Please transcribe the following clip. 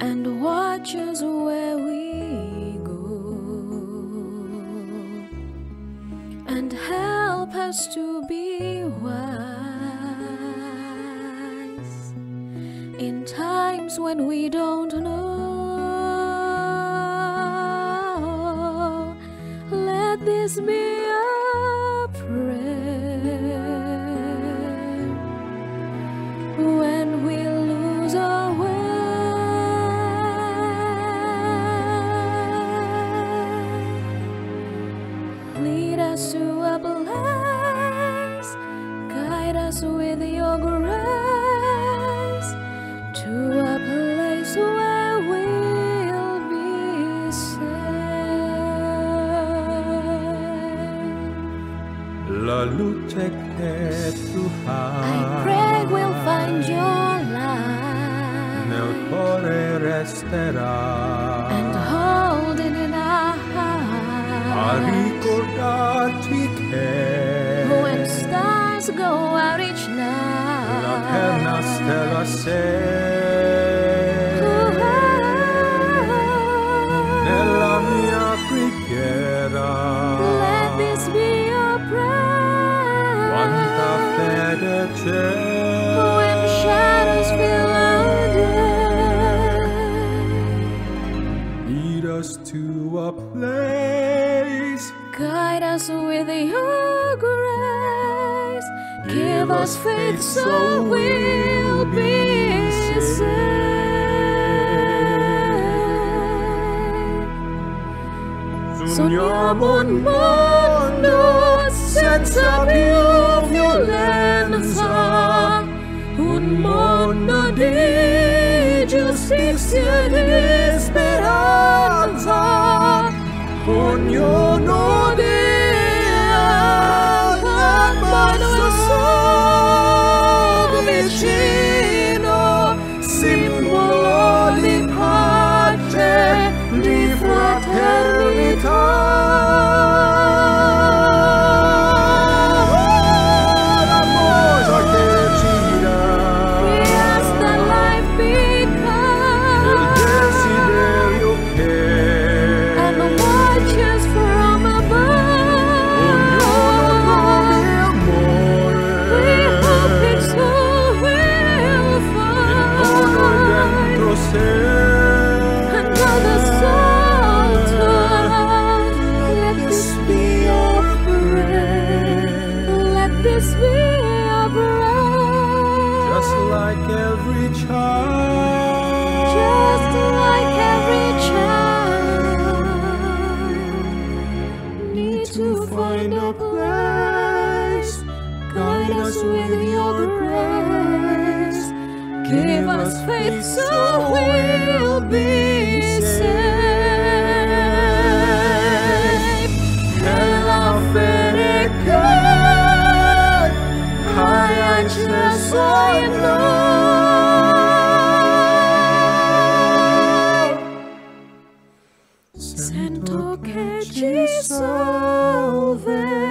and watches where we go and help us to be wise in times when we don't know. Let this be. With your grace to a place where we'll be safe. Lalu ceket Tuhan I pray we'll find your light Nel cuore resterà and hold it in our A heart. ricordarti che stars go out each La terna night, stella sei Nella mia preghiera let this be your prayer. Quanta fede c'è Give us faith so we'll be safe. Sogniamo un mondo senza più fraternità. Guide us with your grace. Give us faith so we'll be saved. Hai acceso in noi Sento che ci sono.